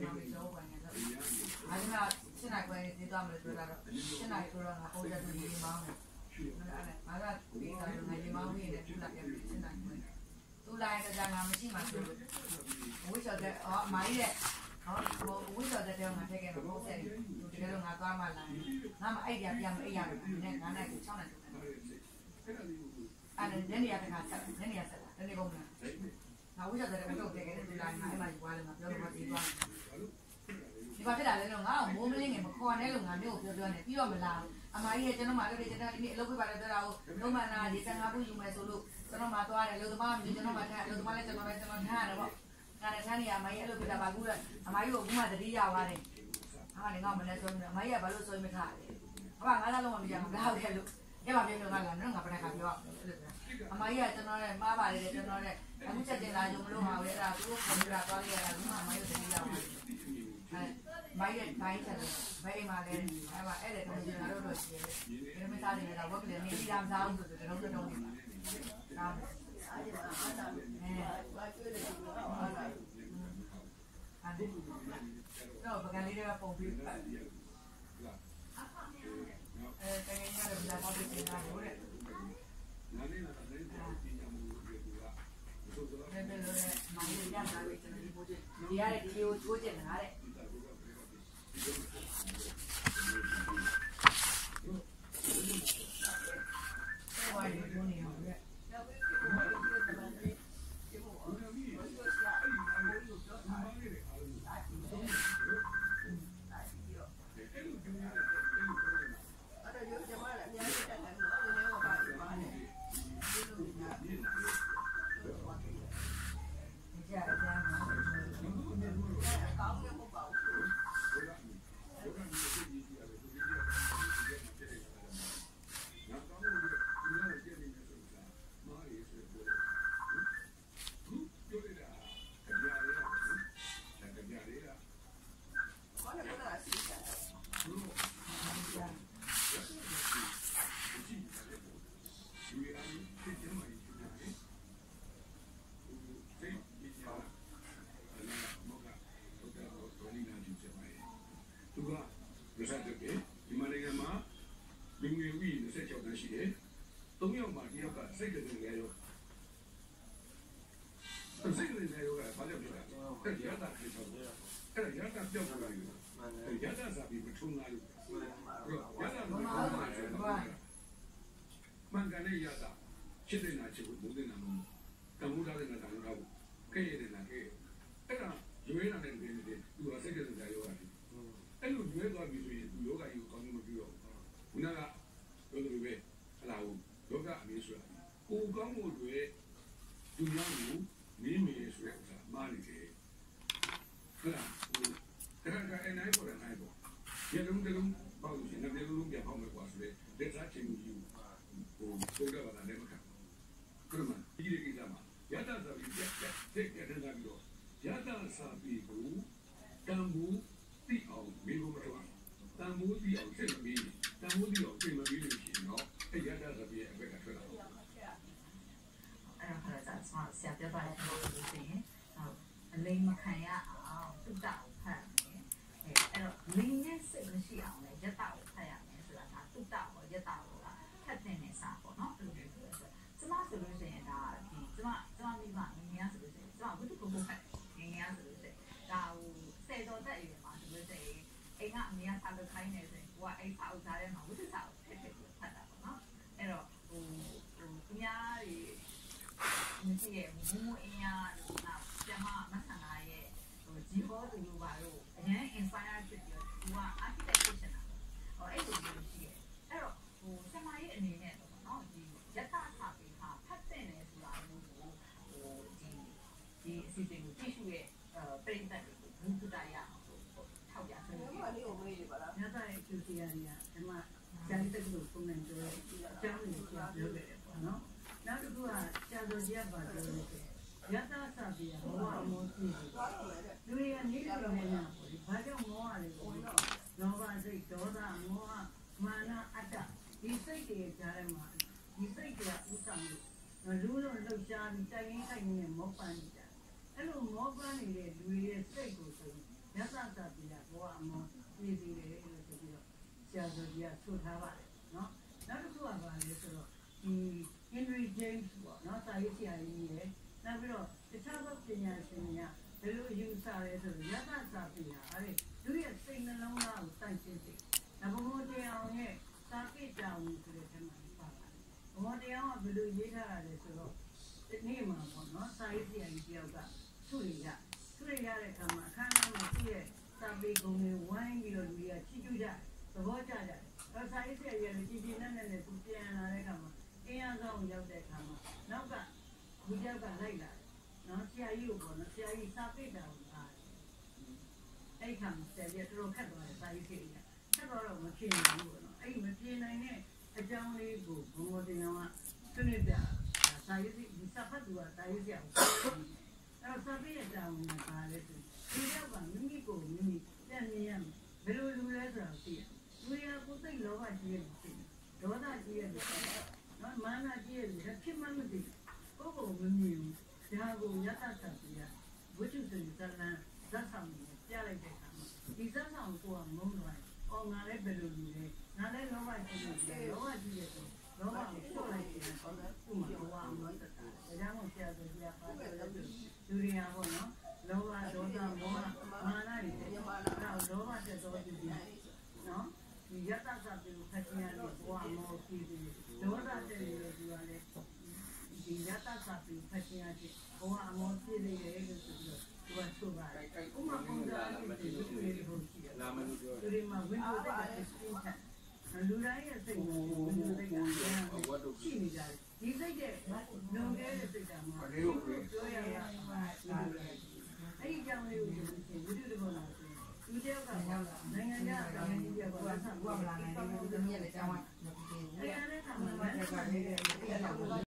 ကျွန်တော်လည်းတော့ဝင်နေတော့အားလုံးကရှင်းနိုင်ခွင့်နေသွားမယ်ဆိုတော့ရှင်းနိုင်ဆိုတော့ငါဟိုတက်သူကြီးမောင်းတယ်ငါကဒီကငါဒီမောင်းနေတယ်သူလာပြန်ရှင်းနိုင်ခွင့်သူလာရင်ကငါမရှိမှဆိုဝိချောတဲ့အော်မိုင်းရဲ့ဟောဟိုဝိချောတဲ့တဲ့ငါထည့်ခဲ့တော့ဟုတ်တယ်သူတကယ်တော့ငါသွားမှလာငါမအိတ်ရပြန်မအိတ်ရတယ်ဒီနေ့ငါနိုင်ကို6နိုင်တယ်အဲ့ဒါညနေရတဲ့ခါဆက်ညနေရဆက်တာညနေကုန်လားငါဝိချောတဲ့တဲ့တော့တကယ်လည်းဒီလာငါအဲ့မှာယူသွားတယ်ငါပြောလို့မပြီးသွားဒီ ဘာဖြစ်တာလဲတော့ငါ့ကိုမိုးမလင်းငယ်မခေါ်နဲ့လို့ငါမျိုးကိုပြောပြောနေပြီးတော့မလာအမကြီးကကျွန်တော်မှလည်းကျွန်တော်ဒီနေ့အလုပ်ပြပါတယ်ပြောတာကိုလုံးမနာဒီ15ခုယူမယ်ဆိုလို့ကျွန်တော်မှသွားတယ်လူသမားမျိုးကျွန်တော်မှထားလူသမားလည်းကျွန်တော်လည်းကျွန်တော်ထားရတယ်ပေါ့ငါလည်းထားနေရအမကြီးအဲ့လိုပြတာပါကူအမကြီးကိုအခုမှတတိယသွားတယ်ဟာလည်းငါမလဲဆိုနေအမကြီးကဘာလို့ဆိုမထားလဲဟာငါလည်းလုံးဝမကြဘူးဒါဟုတ်တယ်လို့ရပါပြောလို့ငါလည်းငါပနခါပြောအမကြီးကကျွန်တော်လည်းမှားပါလေကျွန်တော်လည်းအခုချက်တင်လာကြုံမလို့ဟာလေအဲ့ဒါသူ့ကိုပြောတာသွားလိုက်ရတာအခုမှအမကြီးတတိယသွားတယ်အဲ မိုင်းရဲ့တိုင်းချက်တယ်ဘယ်မှာလဲအဲမှာအဲ့ဒါတော့ကျွန်တော်တို့ရှိတယ်ဒီမသားနေတော့ဝက်ကလေးနေပြီးသားစားအောင်ဆိုတော့တော့တော့နေတာဒါအဲတော့ပကံလေးတွေကပုံပြီးအဲတကယ်ရတယ်ဒါတော့ဒီနေတာလို့တဲ့အဲ့ဒါလည်းမိုင်းရရတာပဲကျွန်တော်ဒီပို့ချင်ဒီရတဲ့ဒီကိုချိုးချင်တာတဲ့ Why are you doing it? ကြကြမှာသူကရစတဲ့ဒီမှာနိုင်ငံမှာလူငယ်ဝီ26တန်းရှိတယ်။သုံးယောက်မှာတယောက်ကစိတ်ကလေးငယ်ရောစိတ်ကလေးငယ်ရောကဘာကြောင့်ဖြစ်လဲ။ အဲ့ရတာဖြစ်တော့အဲ့ရတာပြောက်လာတယ်။ရတာစားပြီးမထုံလာလို့ရတာမထုံလာတယ်။မန်ကနေရတာချစ်တဲ့နာချစ်ဖို့ဘုဒ္ဓနာမတမှုထားတဲ့နာတမှုထားဖို့ခဲ့ရတဲ့နာခဲ့အဲ့ဒါရွေးနာတဲ့နေနေသူကစိတ်ကလေးငယ်ရောကအဲ့လိုရွေးသွားပြီဆိုရင်သူယောဂကြီးကိုကောင်းကောင်းမပြုတော့ဘူး။ခုနကပြောသလိုပဲဟလာဘူးယောဂအမေးဆိုတာကိုကောင်းဖို့တွေသူများကိုမင်းမေဆိုတဲ့ဥစ္စာမားနေတယ်။ ဟုတ်လားဟိုတခါကအနိုင်ပေါ်တယ်နိုင်ပေါ်။ရေလုံးတလုံးပေါ့လို့ရှိရင်လည်းလုံးလုံးပြဖောက်မယ်ကွာဆိုတဲ့လက်စားချင်းကြီးကိုဟိုဆိုတော့ဗလာလည်းမခံဘူး။ခရမဒီဒီကိစ္စမှာယတ္တသာပြီးပြက်ပြက်တက်ကြတဲ့ပြီးတော့ယတ္တသာပြီးကိုကံဘူးတိအောင်မိဖို့မတော်တန်မိုးတိအောင်စိတ်မပြီးတန်မိုးတိအောင်စိတ်မပြီးလို့ရှိရင်တော့အဲ့ရတာသပြေအဘက်ကထွက်လာတယ် အဲ့ဒါခါကျဆာဆရာပြပါတဲ့လို့ဆိုရင်ဟုတ်အလိမ်မခံရအောင်တုတ္တကိုဖတ်မယ်အဲအဲ့တော့လင်းရဲ့ စိတ်မရှိအောင်လည်းယတ္တကိုဖတ်ရမယ်ဆိုတာဒါတုတ္တကိုယတ္တကိုကဖတ်တဲ့နေစားပေါ့နော်အဲ့လိုမျိုးဆိုတော့ကျမဆိုလို့ရှိရင်ဒါဒီကျမကျမမိမငငယ်ဆိုလို့ရှိရင်ကျမဝိတုကိုကိုဖတ်ငငယ်ဆိုလို့ရှိရင်ဒါဟိုဆယ်တော်တက်အရွယ်မှာဆိုလို့ရှိရင်အိမ်ကအမေကစားလို့ခိုင်းနေဆိုရင်ကိုကအိမ်စာအုပ်သားထဲမှာဝိတုစာကိုထည့်ထည့်ပြီးဖတ်တာပေါ့နော်အဲ့တော့ဟိုဟိုသူများတွေမကြည့်ရဲ့မူအင်းရနောက်ကျမမဆန္ဒရဲ့ဟိုဂျီဘောသူလိုပါတော့အရင် inspire ဖြစ်ပြီးတော့သူက architect ဖြစ်နေတာဟောအဲ့လိုမျိုးရှိရဲ့အဲ့တော့ဟိုဆမရဲ့အနေနဲ့ပေါ့နော်ဒီယတ္တစာပေဟာဖတ်တဲ့နေဆိုတာမျိုးကိုဟိုဒီဒီအစီအစဉ်ကိုကြည့်ရှု ရဲ့အဲပရိသတ်တွေကိုဘုဒ္ဓတရားကိုထောက်ပြဆွေးနွေးတယ်ညတာရဲ့ကျူစီယာတွေကဒီမှာဇာတိတက်လို့ပုံမှန်ပြောအကြောင်းကိုပြောပြောခဲ့တယ်ပေါ့နော်နောက်တစ်ခုကဆရာတော်ကြီးကပါပြောလို့ရတသတိကဘောအမောသိတယ်လူတွေကနေတယ်လို့မရဘူးဘာကြောင့်မောရတယ်ကိုလောဘစိတ်ဒေါသမောဟမာနအတ္တဒီစိတ်တွေကြားထဲမှာဒီစိတ်တွေကဥစ္စာလို့လူလုံးလှုပ်ရှားပြီးတိုင်ရင်တိုင်ရင်မောပန်းနေကြ အဲ့လိုမောပန်းနေတဲ့လူတွေရဲ့စိတ်ကိုဆိုရရသစာပြီးတာဘောအမောပြည်သေးတယ်လို့ဆိုပြီးတော့ဆရာတော်ကြီးကဆိုထားပါတယ်နော်နောက်တစ်ခုကဘာလဲဆိုတော့ဒီ Henry James ပေါ့နော်စာရေးဆရာကြီးရယ်နောက်ပြီးတော့တခြားသောပညာရှင်တွေကဘယ်လိုယူဆလဲဆိုတော့ရသစာပြီးတာအဲ့သူရဲ့စိတ်နှလုံးသားကိုတန့်ရှင်းစေ။ဒါဘုံဘုံတရားအောင်ရဲ့စာပိတောင်ဆိုတဲ့ထဲမှာပါပါတယ်။ဘုံဘုံတရားကဘယ်လိုရေးထားတာလဲဆိုတော့ဒီနေ့မှာပေါ့နော်စာရေးဆရာကြီးတယောက်က သူ့ရရသူ့ရရတဲ့အခါမှာအခမ်းအနားမှာသူ့ရဲ့စာပေကုံတွေဝိုင်းပြီးတော့လူတွေကချီးကျူးကြသဘောကျကြတယ်။အဲစာရေးဆရာကြီးကလည်းကြည်ကြည်နက်နက်နဲ့သူပြန်လာတဲ့အခါမှာအင်းအားဆောင်ရောက်တဲ့အခါမှာနောက်ကလူတယောက်ကလိုက်လာတယ်။နော်ဆရာကြီးကိုပေါ့နော်ဆရာကြီးစာပေတောင်ပါတယ်။အဲ့ခါမှာဆရာကြီးကတော်တော်ခက်သွားတယ်စာရေးဆရာကြီးကခက်တော့တော့မဖြစ်နိုင်ဘူးပေါ့နော်။အဲ့မပြေနိုင်တဲ့အကြောင်းလေးကိုဘုံဘုံတင်အောင်ကဆွေးနွေးပြစာရေးဒီစာဖတ်သူကစာရေးဆရာကို အဲ့တော့စာပေရဲ့တောင်းနေတာပါလေသူဒီတော့ကမိမိကိုမိမိပြန်မြင်ရမယ်ဘယ်လိုလူလဲဆိုတာသိရလူရကိုသိလောဘကြီးရဲ့သိဒေါသကြီးရဲ့သိနော်မာနကြီးရဲ့ဖြစ်မှမသိကိုကိုမမြင်ဘူးဒါကိုယတ္တသတိယဝိတုစရိသလံဇတ်ဆောင်နေပြလိုက်တဲ့အခါမှာဒီဇတ်ဆောင်ကိုကမုန်းသွားတယ်။အော်ငါလည်းဘယ်လိုလူလဲငါလည်းလောဘကြီးရဲ့လောဘကြီးရဲ့လောဘကိုဆွလိုက်တယ်ဟောတယ်ဥမာဘဝမှာတတ်တာဒါကြောင့်ဆရာတော်ကြီးကပါတယ် လူတွေဟာပေါ့နော်လောဘဒေါသမောဟမာနတွေတဲ့နောက်လောဘတက်တော်သူတွေနော်ဒီယတ္တသတိကိုဖတ်ကြရလို့ဘဝမောပြီးပြီးဒေါသတက်နေလို့ဒီကလည်းဒီယတ္တသတိဖတ်ကြရတဲ့ဘဝမောပြီးနေတယ်လို့ဆိုပြီးတော့သူကဆိုပါတယ်ဥမာပုံစံအဖြစ်ဒီလိုမျိုးရှိတယ်နာမည်ပြောသူတွေမှာဝိသုဒ္ဓက extreme ထလူတိုင်းရဲ့စိတ်ကိုဝိသုဒ္ဓကရှိနေကြတယ်ဒီစိတ်တဲ့လွန်ခဲ့တဲ့စိတ်ကမှ